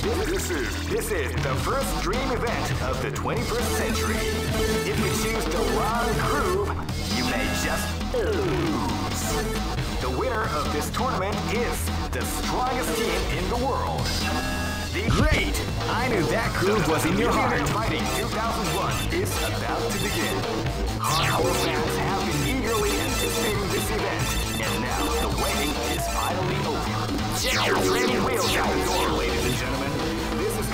This is this is the first dream event of the 21st century. If you choose the wrong groove, you may just lose. The winner of this tournament is the strongest team in the world. The Great! I knew that groove was in your heart. Fighting 2001 is about to begin. Hardcore fans have been eagerly anticipating this event, and now the waiting is finally over. Check your training wheels out ladies and gentlemen.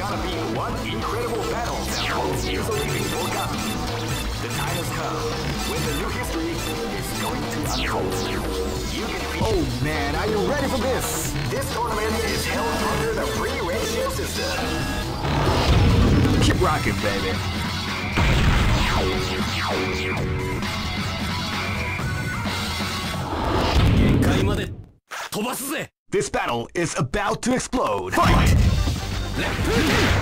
This is gonna be one incredible battle that won't easily be forgotten. The time has come when the new history is going to unfold. You can feel Oh man, are you ready for this? this tournament is held under the free ratio system. Keep rocking, baby. This battle is about to explode. Fight! They came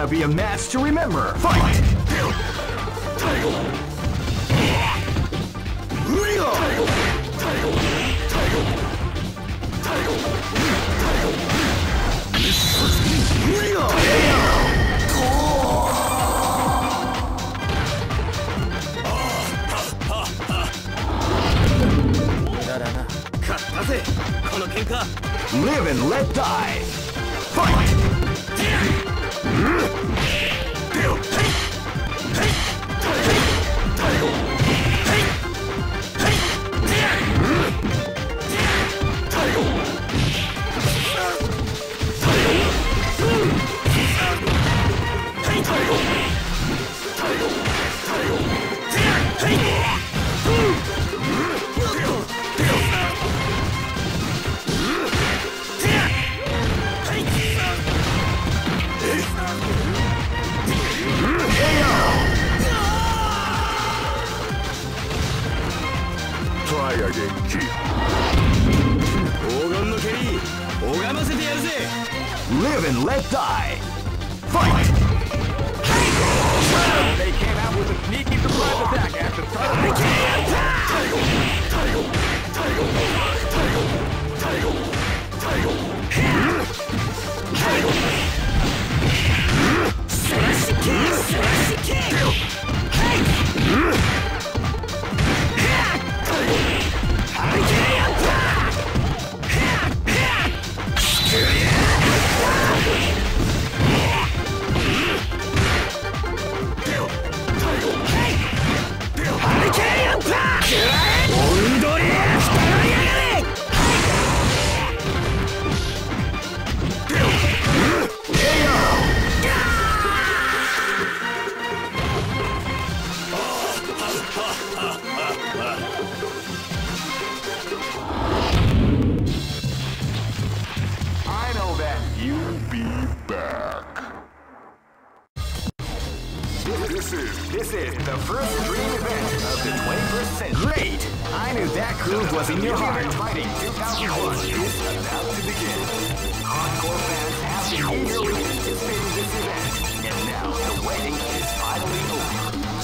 gonna be a match to remember. Fight! Live and let die. Fight! うんの蹴り拝ませてやるぜ Live and let die. Fight! They came out with a sneaky surprise attack at the start of the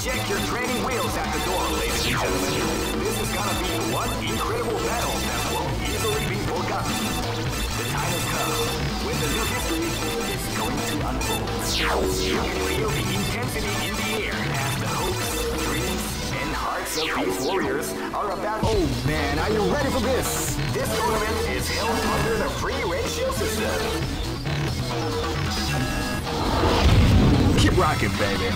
Check your training wheels at the door, ladies and gentlemen. This is gonna be one incredible battle that won't easily be forgotten. China's come when the new history is going to unfold. You can feel the intensity in the air as the hopes, dreams, and hearts of these warriors are about. Oh man, are you ready for this? This tournament is held under the free ratio system. Keep rocking, baby.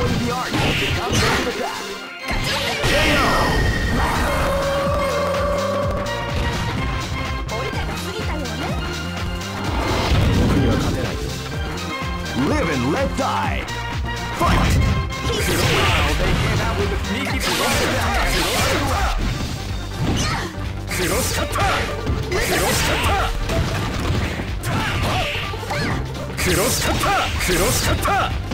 wouldn't be art if it comes over the top. KO! は勝てないよ Live and let die! Fight! This is wild! They came out with a sneaky blow! クロスカッタークロスカッタークロスカッタークロスカッター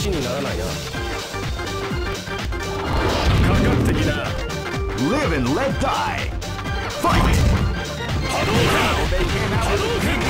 話にならないな科学的だ Live and let die Fight! 波動拳波動拳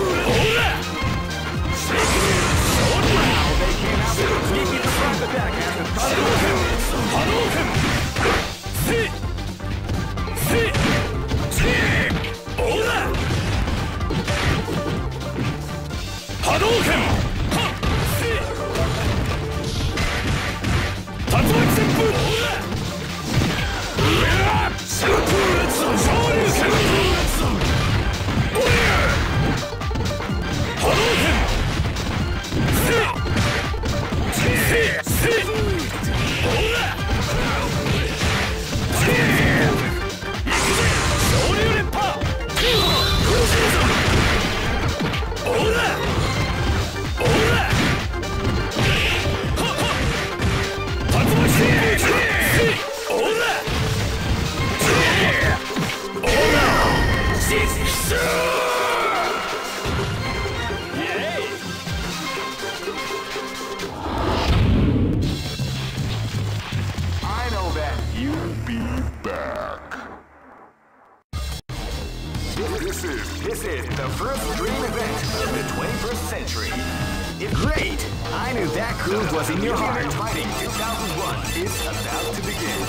波動拳波動 knew that groove was in your heart. Fighting 2001 is about to begin.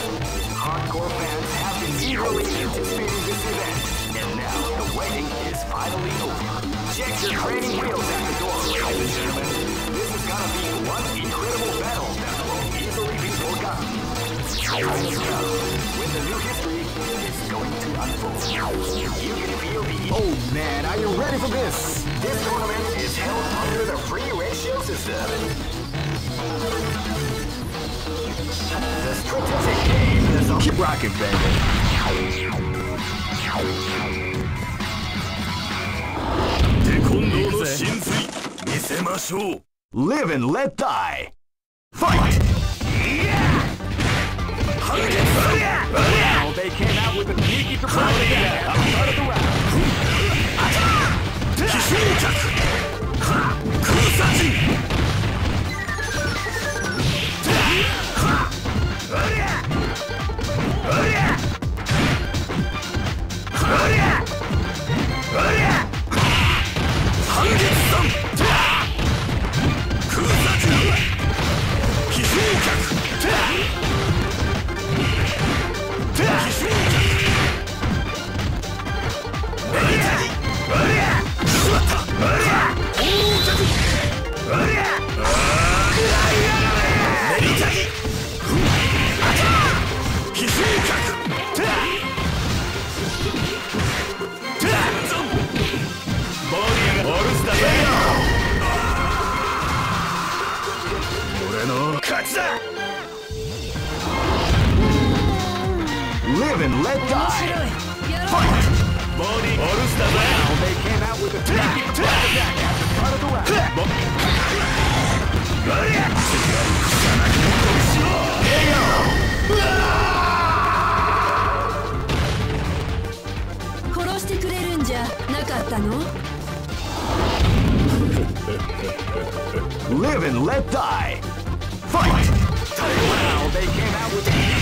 Hardcore fans have been eagerly anticipating this event, and now the waiting is finally over. Check your training wheels at the door, ladies and gentlemen. This is gonna be one incredible battle that won't easily be forgotten. When the new history is going to unfold. You can feel the Oh man, are you ready for this? this rocket, baby. Live and let die. Fight! Yeah! They came out with a sneaky surprise again at the start of the round. Attack! 奇襲着空殺人陣半 Live and let 面 die. Fight! ボディオールスターだ Now they came out with a surprise attack at the start of the round. 殺してくれるんじゃなかったの Live and let die. Fight! Now they came out with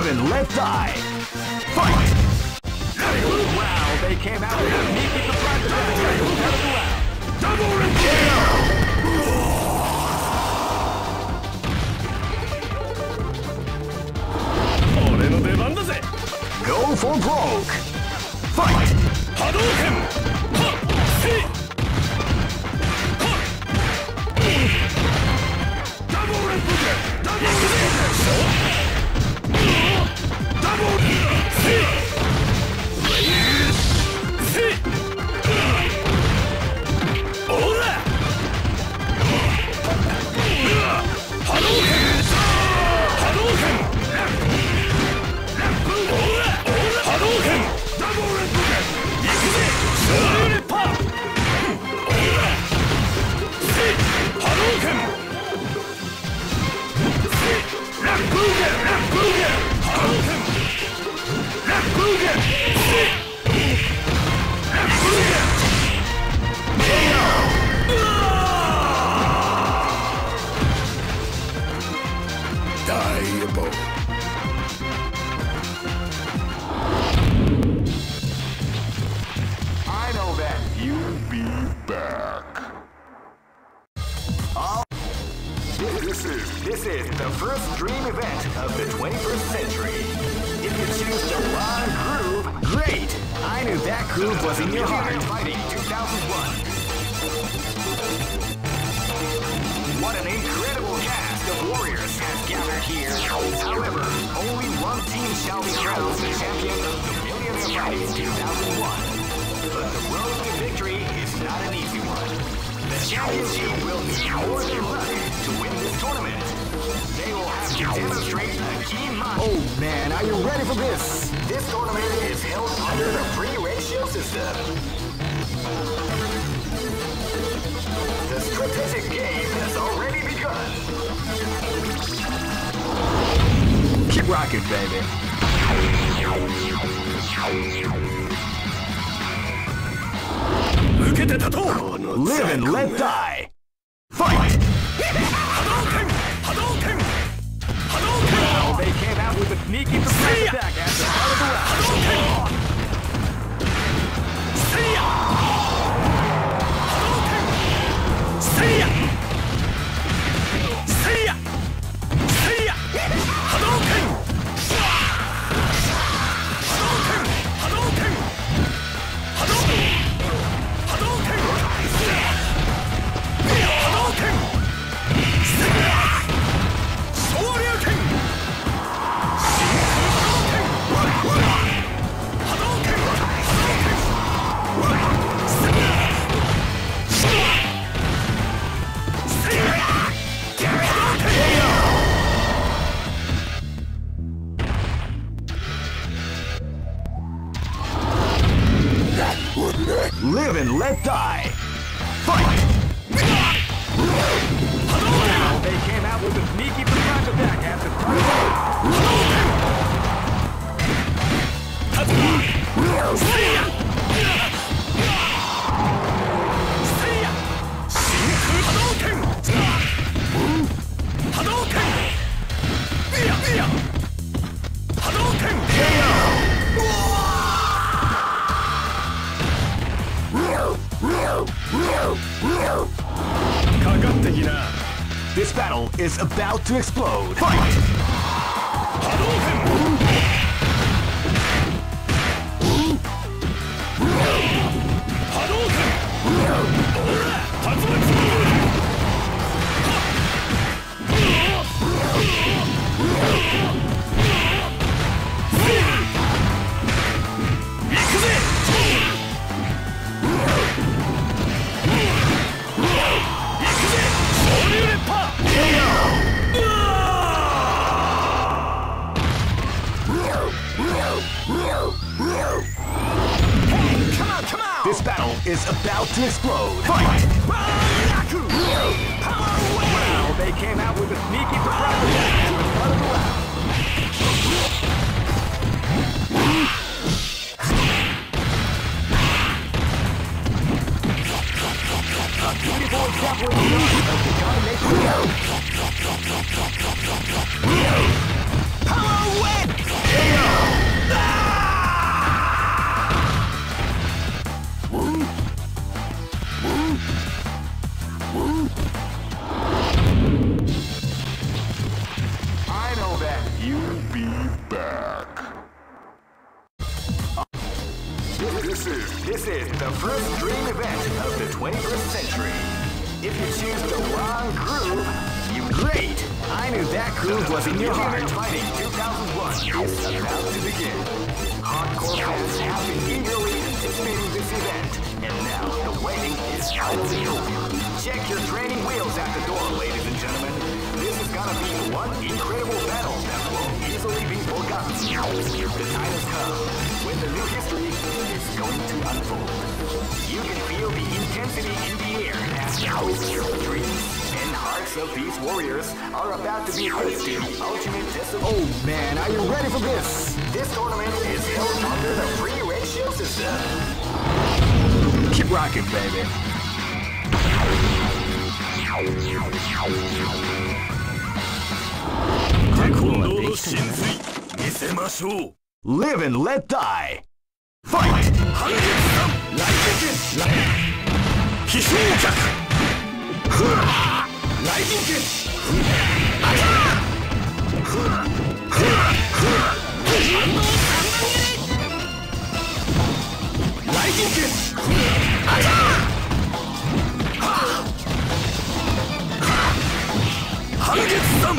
driven, let die. Fight! Wow, they came out with a sneaky Double reveal! Go for broke! Fight! Hadouken! せの! You'll be back. This is this is the first dream event of the 21st century. If you choose the wrong groove, great. I knew that groove was in your heart. Fighting 2001. What an incredible cast of warriors has gathered here. However, only one team shall be crowned champion of the Millionaire Fighting 2001. The road to victory is not an easy one. The championship will need more than luck to win this tournament. They will have to demonstrate a keen mind. Oh man, are you ready for this? This tournament is held under the free ratio system. The strategic game has already begun. Keep rocking, baby. Live and let die! Fight! Well, they came out with a sneaky surprise attack at the start of the round. See ya! See ya! Explode. Is about to begin. Hardcore fans have been eagerly anticipating this event, and now the waiting is finally over. Check your training wheels at the door, ladies and gentlemen. This is gonna be one incredible battle that won't easily be forgotten. The time has come when the new history is going to unfold. You can feel the intensity in the air as hopes, dreams, of these warriors are about to be to the ultimate of Oh man, are you ready for this? this tournament is held under the free ratio system. Keep rocking, baby. Live and let die. Fight! ライジングアタライジングアタ半月さん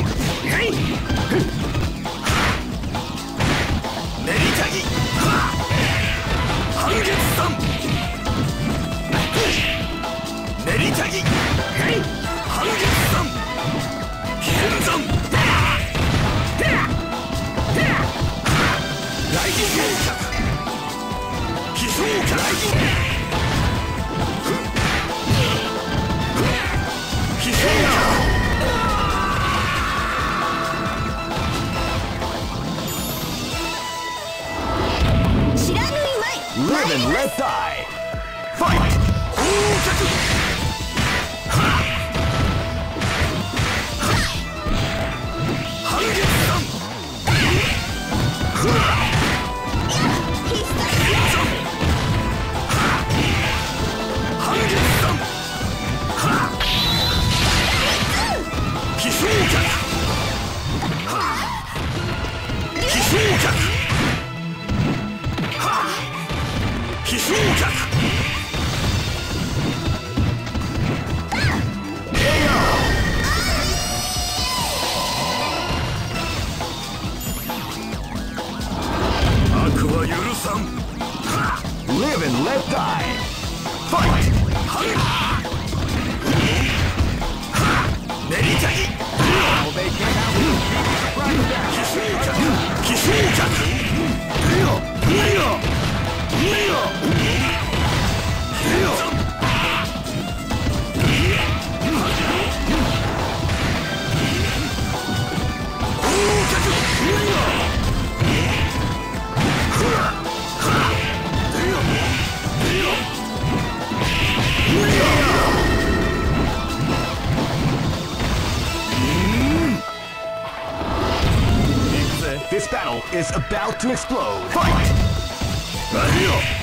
メリタギ半月さん battle is about to explode. Fight! 何よ